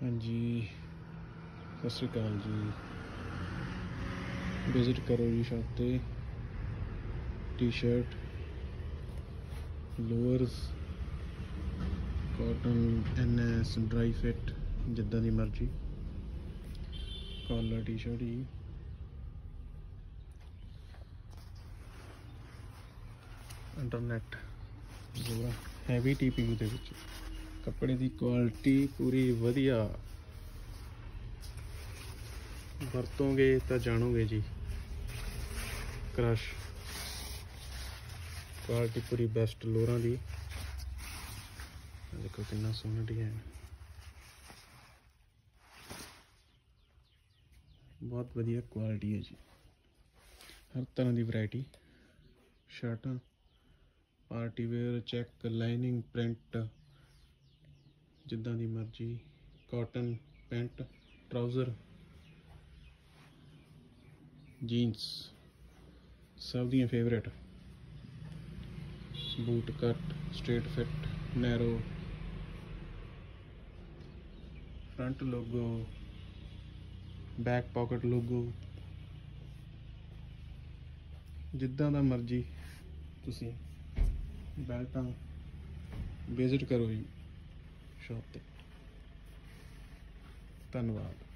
ਹਾਂਜੀ, ਸਤਿ ਸ਼੍ਰੀ ਅਕਾਲ ਜੀ। ਵਿਜ਼ਿਟ ਕਰੋ ਜੀ ਸ਼ਾਪ ਤੇ। T shirt lowers cotton N S dry fit ਜਿੱਦਾਂ ਦੀ ਮਰਜ਼ੀ। ਕਾਲਰ ਟੀ-ਸ਼ਰਟ ਹੀ ਇੰਟਰਨੈਟ ਪੂਰਾ ਹੈਵੀ ਟੀਪੀਯੂ ਦੇ ਵਿੱਚ। ਕੱਪੜੇ ਦੀ ਕੁਆਲਿਟੀ ਪੂਰੀ ਵਧੀਆ। ਵਰਤੋਂਗੇ ਤਾਂ ਜਾਣੋਗੇ ਜੀ। ਕ੍ਰਸ਼ ਕੁਆਲਿਟੀ ਪੂਰੀ ਬੈਸਟ ਲੋਰਾਂ ਦੀ। ਦੇਖੋ ਕਿੰਨਾ ਸੋਹਣਾ ਡਿਜ਼ਾਈਨ ਬਹੁਤ ਵਧੀਆ ਕੁਆਲਿਟੀ ਹੈ ਜੀ। ਹਰ ਤਰ੍ਹਾਂ ਦੀ ਵੈਰਾਈਟੀ ਸ਼ਰਟਾਂ party wear check lining print ਜਿੱਦਾਂ ਦੀ ਮਰਜ਼ੀ ਕਾਟਨ ਪੈਂਟ ਟਰਾਊਜ਼ਰ ਜੀਨਸ ਸਭ ਦੀਆਂ favourite boot cut straight fit narrow front logo back pocket logo ਜਿੱਦਾਂ ਦਾ ਮਰਜ਼ੀ ਤੁਸੀਂ ਬੈਲਟਾਂ ਵਿਜ਼ਿਟ ਕਰੋ ਜੀ। ਸ਼ਾਪ ਤੇ। ਧੰਨਵਾਦ।